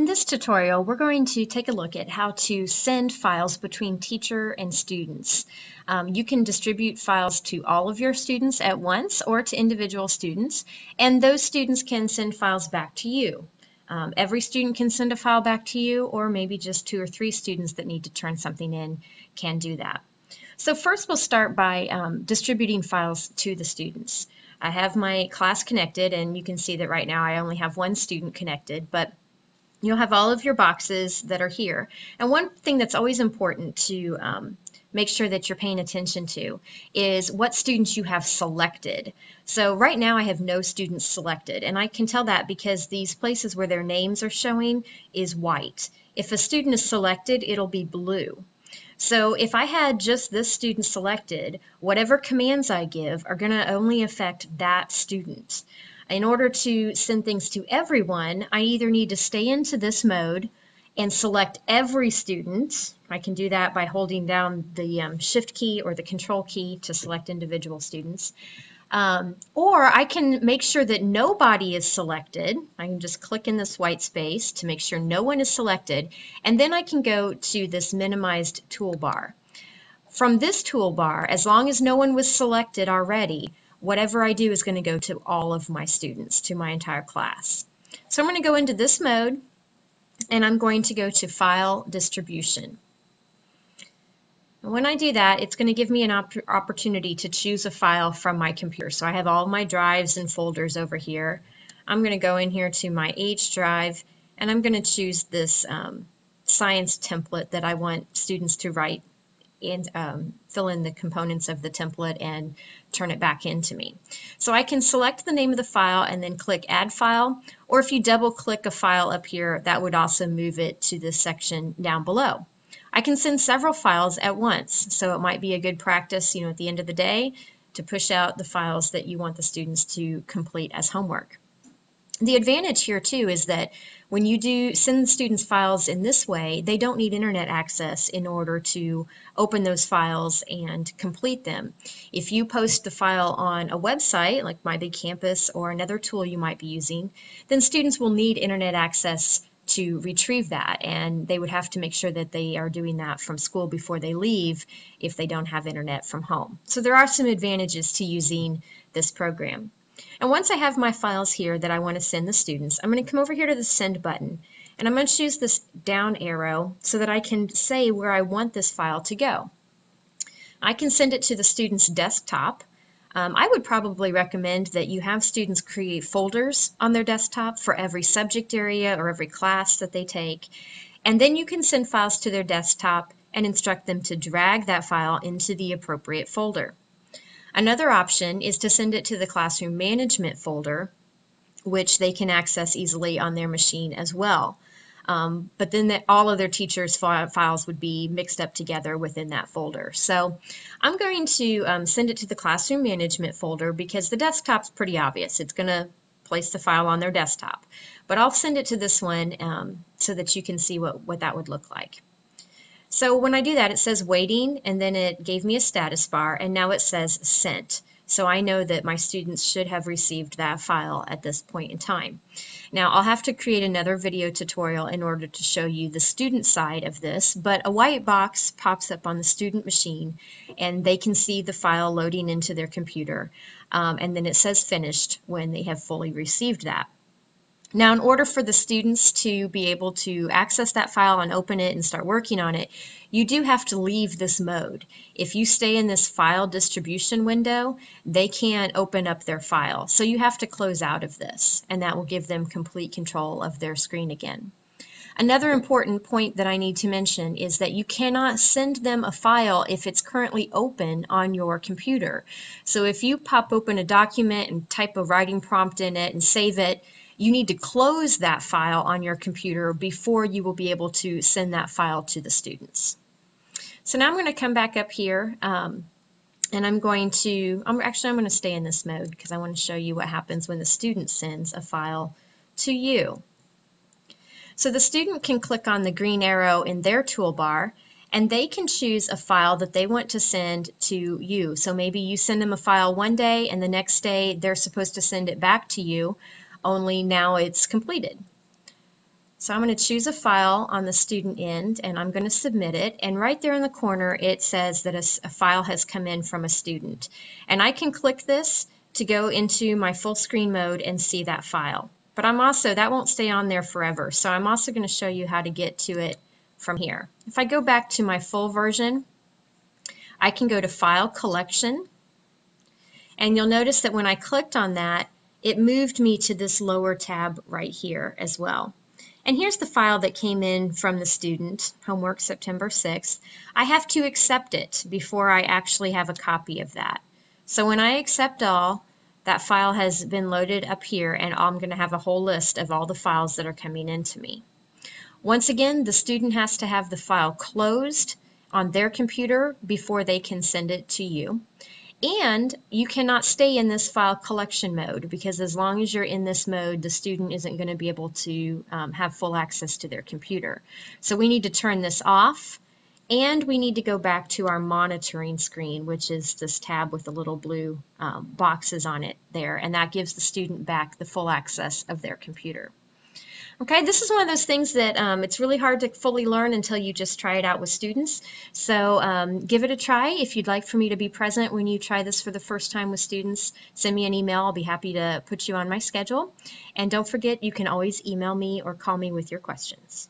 In this tutorial, we're going to take a look at how to send files between teacher and students. Um, you can distribute files to all of your students at once or to individual students, and those students can send files back to you. Um, every student can send a file back to you, or maybe just two or three students that need to turn something in can do that. So first we'll start by um, distributing files to the students. I have my class connected, and you can see that right now I only have one student connected, but you'll have all of your boxes that are here. And one thing that's always important to um, make sure that you're paying attention to is what students you have selected. So right now I have no students selected and I can tell that because these places where their names are showing is white. If a student is selected, it'll be blue. So if I had just this student selected, whatever commands I give are going to only affect that student. In order to send things to everyone, I either need to stay into this mode and select every student. I can do that by holding down the um, shift key or the control key to select individual students. Um, or I can make sure that nobody is selected. I can just click in this white space to make sure no one is selected. And then I can go to this minimized toolbar. From this toolbar, as long as no one was selected already, whatever I do is going to go to all of my students, to my entire class. So I'm going to go into this mode, and I'm going to go to File Distribution. And when I do that, it's going to give me an op opportunity to choose a file from my computer. So I have all my drives and folders over here. I'm going to go in here to my H drive, and I'm going to choose this um, science template that I want students to write and um, fill in the components of the template and turn it back into me. So I can select the name of the file and then click add file or if you double click a file up here that would also move it to this section down below. I can send several files at once so it might be a good practice you know at the end of the day to push out the files that you want the students to complete as homework. The advantage here too is that when you do send students files in this way, they don't need internet access in order to open those files and complete them. If you post the file on a website like My Big Campus or another tool you might be using, then students will need internet access to retrieve that and they would have to make sure that they are doing that from school before they leave if they don't have internet from home. So there are some advantages to using this program. And once I have my files here that I want to send the students, I'm going to come over here to the send button and I'm going to choose this down arrow so that I can say where I want this file to go. I can send it to the student's desktop. Um, I would probably recommend that you have students create folders on their desktop for every subject area or every class that they take. And then you can send files to their desktop and instruct them to drag that file into the appropriate folder. Another option is to send it to the classroom management folder, which they can access easily on their machine as well. Um, but then the, all of their teachers' files would be mixed up together within that folder. So I'm going to um, send it to the classroom management folder because the desktop's pretty obvious. It's going to place the file on their desktop. But I'll send it to this one um, so that you can see what, what that would look like. So when I do that, it says waiting, and then it gave me a status bar, and now it says sent. So I know that my students should have received that file at this point in time. Now I'll have to create another video tutorial in order to show you the student side of this, but a white box pops up on the student machine and they can see the file loading into their computer. Um, and then it says finished when they have fully received that. Now, in order for the students to be able to access that file and open it and start working on it, you do have to leave this mode. If you stay in this file distribution window, they can't open up their file. So you have to close out of this, and that will give them complete control of their screen again. Another important point that I need to mention is that you cannot send them a file if it's currently open on your computer. So if you pop open a document and type a writing prompt in it and save it, you need to close that file on your computer before you will be able to send that file to the students. So now I'm going to come back up here um, and I'm going to, I'm actually I'm going to stay in this mode because I want to show you what happens when the student sends a file to you. So the student can click on the green arrow in their toolbar and they can choose a file that they want to send to you. So maybe you send them a file one day and the next day they're supposed to send it back to you only now it's completed. So I'm going to choose a file on the student end and I'm going to submit it. And right there in the corner, it says that a, a, file has come in from a student. And I can click this to go into my full screen mode and see that file. But I'm also, that won't stay on there forever. So I'm also going to show you how to get to it from here. If I go back to my full version, I can go to File Collection. And you'll notice that when I clicked on that, it moved me to this lower tab right here as well. And here's the file that came in from the student, homework September 6th. I have to accept it before I actually have a copy of that. So when I accept all, that file has been loaded up here and I'm going to have a whole list of all the files that are coming into me. Once again, the student has to have the file closed on their computer before they can send it to you. And you cannot stay in this file collection mode because as long as you're in this mode, the student isn't going to be able to um, have full access to their computer. So we need to turn this off and we need to go back to our monitoring screen, which is this tab with the little blue um, boxes on it there. And that gives the student back the full access of their computer. Okay, this is one of those things that um, it's really hard to fully learn until you just try it out with students. So um, give it a try. If you'd like for me to be present when you try this for the first time with students, send me an email. I'll be happy to put you on my schedule. And don't forget, you can always email me or call me with your questions.